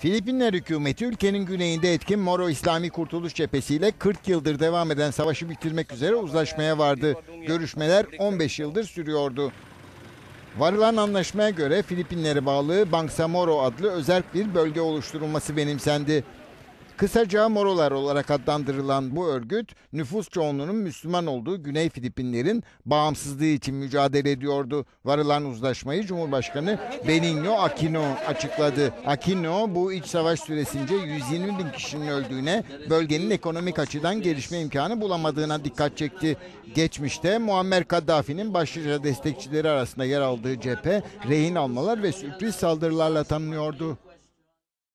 Filipinler hükümeti ülkenin güneyinde etkin Moro İslami Kurtuluş Cephesi ile 40 yıldır devam eden savaşı bitirmek üzere uzlaşmaya vardı. Görüşmeler 15 yıldır sürüyordu. Varılan anlaşmaya göre Filipinlere bağlı Bangsamoro adlı özel bir bölge oluşturulması benimsendi. Kısaca Morolar olarak adlandırılan bu örgüt nüfus çoğunluğunun Müslüman olduğu Güney Filipinlerin bağımsızlığı için mücadele ediyordu. Varılan uzlaşmayı Cumhurbaşkanı Benigno Aquino açıkladı. Aquino bu iç savaş süresince 120 bin kişinin öldüğüne, bölgenin ekonomik açıdan gelişme imkanı bulamadığına dikkat çekti. Geçmişte Muammer Kaddafi'nin başlıca destekçileri arasında yer aldığı cephe rehin almalar ve sürpriz saldırılarla tanınıyordu.